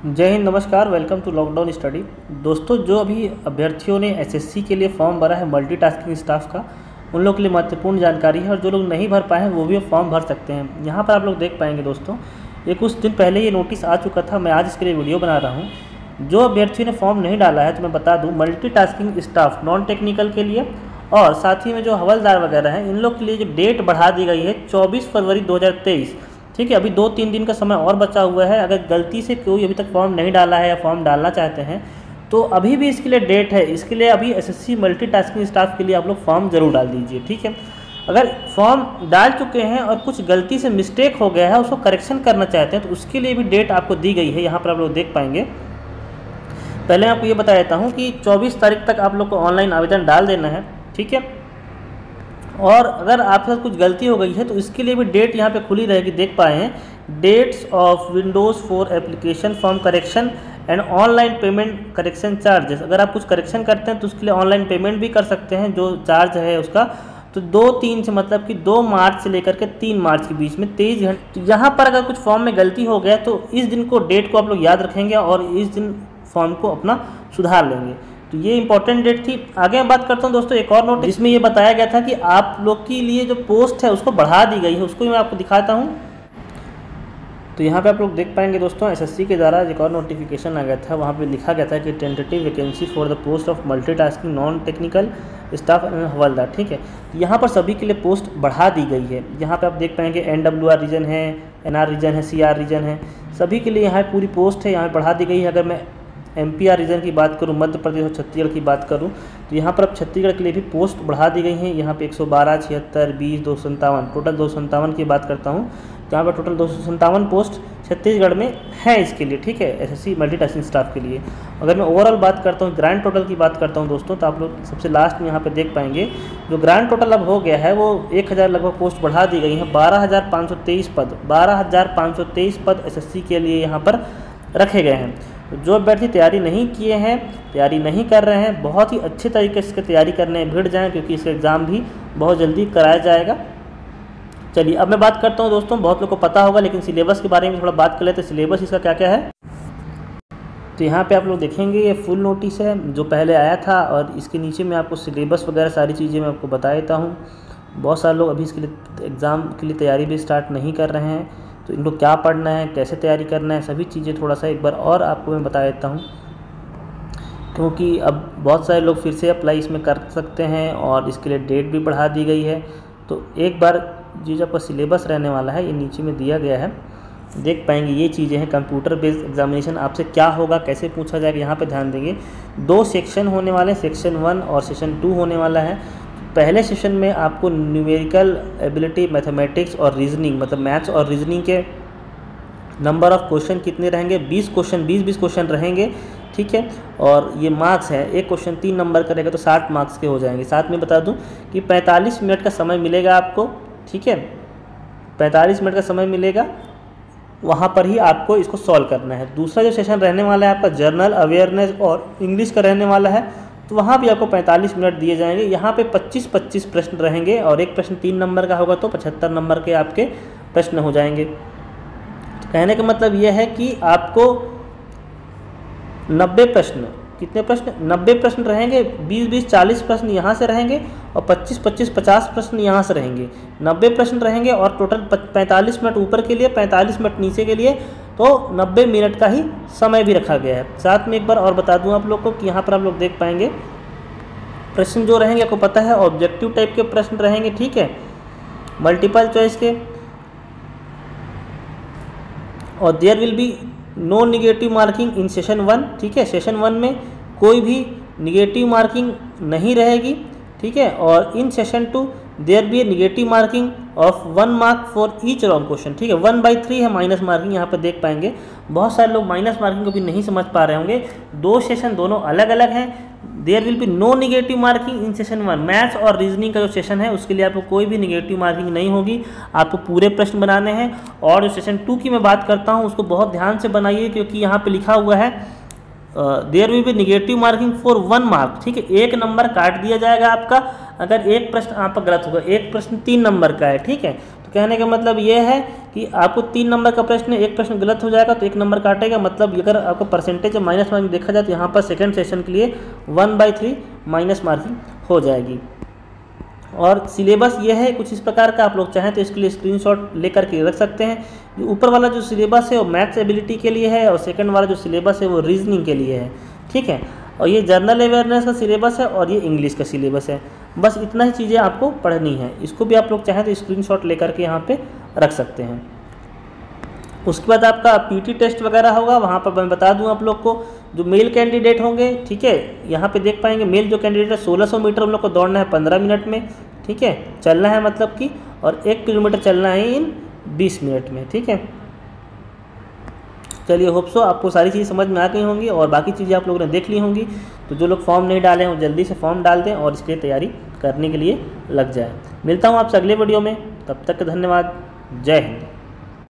जय हिंद, नमस्कार welcome to lockdown study दोस्तों, जो अभी अभ्यर्थियों ने एसएससी के लिए फॉर्म भरा है मल्टीटास्किंग स्टाफ का, उन लोग के लिए महत्वपूर्ण जानकारी है और जो लोग नहीं भर पाए हैं, वो भी फॉर्म भर सकते हैं। यहाँ पर आप लोग देख पाएँगे दोस्तों, ये कुछ दिन पहले ये नोटिस आ चुका था, मैं आज इसके लिए वीडियो बना रहा हूँ। जो अभ्यर्थियों ने फॉर्म नहीं डाला है तो मैं बता दूँ मल्टी स्टाफ नॉन टेक्निकल के लिए और साथ ही में जो हवलदार वगैरह हैं, इन लोग के लिए जो डेट बढ़ा दी गई है, चौबीस फरवरी दो हज़ार तेईस। ठीक है, अभी दो तीन दिन का समय और बचा हुआ है। अगर गलती से कोई अभी तक फॉर्म नहीं डाला है या फॉर्म डालना चाहते हैं तो अभी भी इसके लिए डेट है। इसके लिए अभी एसएससी मल्टीटास्किंग स्टाफ के लिए आप लोग फॉर्म ज़रूर डाल दीजिए, ठीक है? अगर फॉर्म डाल चुके हैं और कुछ गलती से मिस्टेक हो गया है, उसको करेक्शन करना चाहते हैं तो उसके लिए भी डेट आपको दी गई है। यहाँ पर आप लोग देख पाएँगे। पहले आपको ये बता देता हूँ कि 24 तारीख तक आप लोग को ऑनलाइन आवेदन डाल देना है, ठीक है? और अगर आपके साथ कुछ गलती हो गई है तो इसके लिए भी डेट यहाँ पे खुली रहेगी, देख पाए हैं। Dates of windows for application form correction and online payment correction charges अगर आप कुछ करेक्शन करते हैं तो उसके लिए ऑनलाइन पेमेंट भी कर सकते हैं, जो चार्ज है उसका। तो दो तीन से मतलब कि दो मार्च से लेकर के तीन मार्च के बीच में तेईस घंटे तो यहाँ पर अगर कुछ फॉर्म में गलती हो गया तो इस दिन को डेट को आप लोग याद रखेंगे और इस दिन फॉर्म को अपना सुधार लेंगे। तो ये इंपॉर्टेंट डेट थी। आगे मैं बात करता हूँ दोस्तों, एक और नोट जिसमें ये बताया गया था कि आप लोग के लिए जो पोस्ट है उसको बढ़ा दी गई है, उसको भी मैं आपको दिखाता हूँ। तो यहाँ पे आप लोग देख पाएँगे दोस्तों एसएससी के द्वारा एक और नोटिफिकेशन आ गया था। वहाँ पे लिखा गया था कि tentative vacancy for the post of multitasking non technical staff and हवलदार, ठीक है? यहाँ पर सभी के लिए पोस्ट बढ़ा दी गई है। यहाँ पे आप देख पाएँगे एन रीजन है एन आर रीजन है सी आर रीजन है। सभी के लिए यहाँ पूरी पोस्ट है, यहाँ बढ़ा दी गई है। अगर मैं एम पी आर रीजन की बात करूँ, मध्य प्रदेश और छत्तीसगढ़ की बात करूँ तो यहाँ पर अब छत्तीसगढ़ के लिए भी पोस्ट बढ़ा दी गई हैं। यहाँ पे एक सौ बारह, छिहत्तर, बीस, दो टोटल दो की बात करता हूँ यहाँ पर टोटल दो पोस्ट छत्तीसगढ़ में है इसके लिए, ठीक है? S S C multitasking staff के लिए। अगर मैं ओवरऑल बात करता हूँ ग्रांड टोटल की बात करता हूँ दोस्तों तो आप लोग सबसे लास्ट में यहाँ पे देख पाएँगे, जो ग्रांड टोटल अब हो गया है, वो एक हज़ार लगभग पोस्ट बढ़ा दी गई है। बारह हज़ार पाँच सौ तेईस पद, बारह हज़ार पाँच सौ तेईस पद एसएससी के लिए यहाँ पर रखे गए हैं। जो अभ्यर्थी तैयारी नहीं किए हैं, तैयारी नहीं कर रहे हैं, बहुत ही अच्छे तरीके से तैयारी करने भिड़ जाएँ, क्योंकि इसका एग्ज़ाम भी बहुत जल्दी कराया जाएगा। चलिए, अब मैं बात करता हूँ दोस्तों, बहुत लोग को पता होगा, लेकिन सिलेबस के बारे में थोड़ा बात कर लेते हैं। सिलेबस इसका क्या क्या है? तो यहाँ पे आप लोग देखेंगे, ये फुल नोटिस है, जो पहले आया था, और इसके नीचे मैं आपको सिलेबस वगैरह सारी चीज़ें मैं आपको बता देता हूँ। बहुत सारे लोग अभी इसके लिए एग्ज़ाम के लिए तैयारी भी स्टार्ट नहीं कर रहे हैं। तो इनको क्या पढ़ना है, कैसे तैयारी करना है, सभी चीज़ें थोड़ा सा एक बार और आपको मैं बता देता हूँ। क्योंकि अब बहुत सारे लोग फिर से अप्लाई इसमें कर सकते हैं और इसके लिए डेट भी बढ़ा दी गई है। तो एक बार जो जो आपका सिलेबस रहने वाला है, ये नीचे में दिया गया है, देख पाएँगे ये चीज़ें हैं कंप्यूटर बेस्ड एग्जामिनेशन आपसे क्या होगा, कैसे पूछा जाएगा, यहाँ पे ध्यान देंगे। दो सेक्शन होने वाले सेक्शन वन और सेक्शन टू होने वाला है। पहले सेशन में आपको न्यूमेरिकल एबिलिटी मैथमेटिक्स और रीजनिंग मतलब मैथ्स और रीजनिंग के नंबर ऑफ़ क्वेश्चन कितने रहेंगे? 20 क्वेश्चन 20 20 क्वेश्चन रहेंगे, ठीक है? और ये मार्क्स है। एक क्वेश्चन तीन नंबर करेगा तो 60 मार्क्स के हो जाएँगे। साथ में बता दूँ कि 45 मिनट का समय मिलेगा आपको, ठीक है? 45 मिनट का समय मिलेगा, वहाँ पर ही आपको इसको सॉल्व करना है। दूसरा जो सेशन रहने वाला है आपका जर्नल अवेयरनेस और इंग्लिश का रहने वाला है तो वहाँ भी आपको 45 मिनट दिए जाएँगे। यहाँ पे 25-25 प्रश्न रहेंगे और एक प्रश्न तीन नंबर का होगा तो 75 नंबर के आपके प्रश्न हो जाएँगे। तो कहने का मतलब यह है कि आपको 90 प्रश्न, कितने प्रश्न? 90 प्रश्न रहेंगे 20-20 40 प्रश्न यहाँ से रहेंगे और 25-25 50 प्रश्न यहाँ से रहेंगे। 90 प्रश्न रहेंगे और टोटल 45 मिनट ऊपर के लिए 45 मिनट नीचे के लिए तो 90 मिनट का ही समय भी रखा गया है। साथ में एक बार और बता दूँ आप लोग को कि यहाँ पर आप लोग देख पाएँगे। प्रश्न जो रहेंगे, आपको पता है ऑब्जेक्टिव टाइप के प्रश्न रहेंगे, ठीक है? मल्टीपल चॉइस के। और there will be no negative marking in session one ठीक है? सेशन वन में कोई भी निगेटिव मार्किंग नहीं रहेगी, ठीक है? और in session two there be a negative marking of one mark for each wrong question ठीक है? वन बाई थ्री है माइनस मार्किंग यहाँ पर देख पाएँगे। बहुत सारे लोग माइनस मार्किंग को भी नहीं समझ पा रहे होंगे। दो सेशन दोनों अलग अलग हैं। There will be no negative marking in session one maths और रीजनिंग का जो सेशन है, उसके लिए आपको कोई भी निगेटिव मार्किंग नहीं होगी। आपको पूरे प्रश्न बनाने हैं। और जो सेशन टू की मैं बात करता हूँ, उसको बहुत ध्यान से बनाइए, क्योंकि यहाँ पर लिखा हुआ है there will be negative marking for one mark ठीक है? एक नंबर काट दिया जाएगा आपका, अगर एक प्रश्न आपका गलत होगा, एक प्रश्न तीन नंबर का है, ठीक है? तो कहने का मतलब ये है कि आपको तीन नंबर का प्रश्न, एक प्रश्न गलत हो जाएगा तो एक नंबर काटेगा मतलब अगर आपको परसेंटेज माइनस मार्किंग देखा जाए तो यहाँ पर सेकेंड सेशन के लिए one by three minus marking हो जाएगी। और सिलेबस ये है, कुछ इस प्रकार का आप लोग चाहें तो इसके लिए स्क्रीनशॉट लेकर के रख सकते हैं। ऊपर वाला जो सिलेबस है वो मैथ्स एबिलिटी के लिए है और सेकंड वाला जो सिलेबस है वो रीजनिंग के लिए है। ठीक है? और ये जर्नल अवेयरनेस का सिलेबस है और ये इंग्लिश का सिलेबस है। बस इतना ही चीज़ें आपको पढ़नी है। इसको भी आप लोग चाहें तो स्क्रीनशॉट लेकर के यहाँ पे रख सकते हैं। उसके बाद आपका पीटी टेस्ट वगैरह होगा। वहाँ पर मैं बता दूँ आप लोग को, जो मेल कैंडिडेट होंगे, ठीक है? यहाँ पे देख पाएँगे मेल जो कैंडिडेट है 1600 मीटर हम लोग को दौड़ना है 15 मिनट में। ठीक है? चलना है मतलब कि, और एक किलोमीटर चलना है इन 20 मिनट में, ठीक है? चलिए होप सो आपको सारी चीज़ समझ में आ गई होंगी और बाकी चीज़ें आप लोगों ने देख ली होंगी। तो जो लोग फॉर्म नहीं डाले हैं जल्दी से फॉर्म डाल दें और इसके तैयारी करने के लिए लग जाए। मिलता हूँ आपसे अगले वीडियो में। तब तक धन्यवाद। जय हिंद।